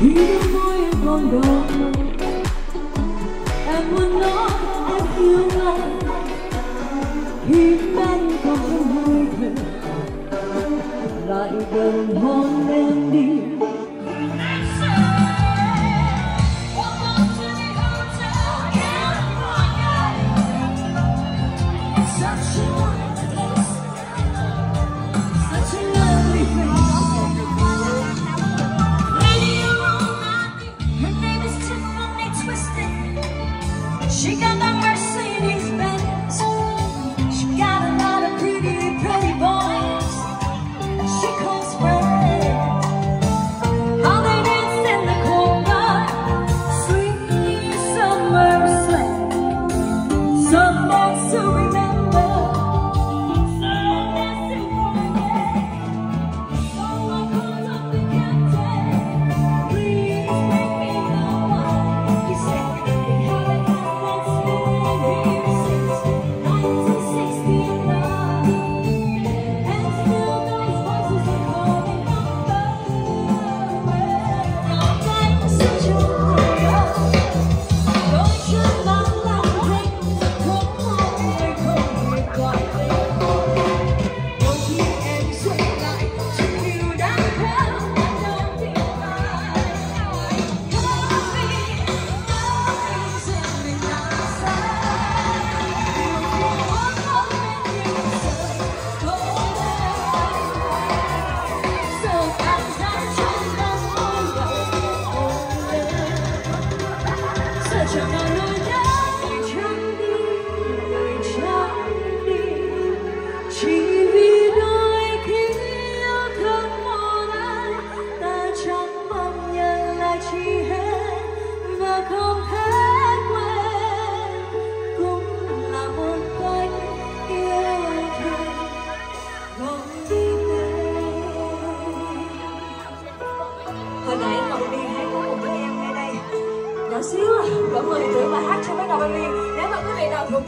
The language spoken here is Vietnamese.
khi đôi môi em còn đỏ em muốn nói em yêu anh khi anh còn trong hơi lại gần hôn 什么？nhỏ xíu à Vẫn mời tự mà hát cho mấy đầu baby Nếu mà quý vị nào vượt